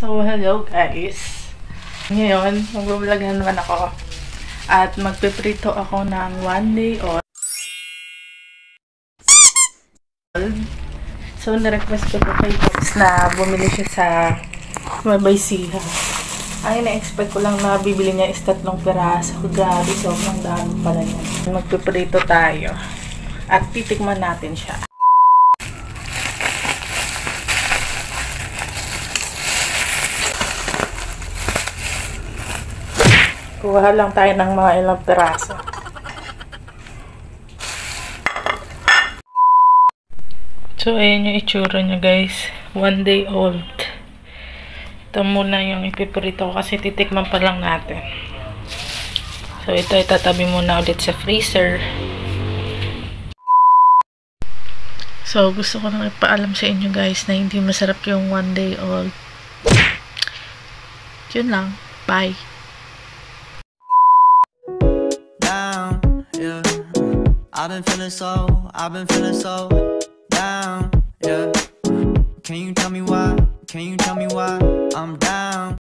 So, hello guys. Ngayon, mag-vlog na naman ako. At magpiprito ako ng one day old. So, na-request ko to kay Pops na bumili siya sa Mabay Siha. Ang ina-expect ko lang na bibili niya is tatlong piraso. Grabe, sobrang dami pala niya. Magpiprito tayo. At titikman natin siya. Kuha lang tayo ng mga ilang piraso. So, ayan yung itsura niya guys. One day old. Ito muna yung ipiprito ko kasi titikman pa lang natin. So, ito itatabi muna ulit sa freezer. So, gusto ko nang ipaalam sa inyo guys na hindi masarap yung one day old. Yun lang. Bye. I've been feeling so, I've been feeling so down, yeah. Can you tell me why? Can you tell me why I'm down?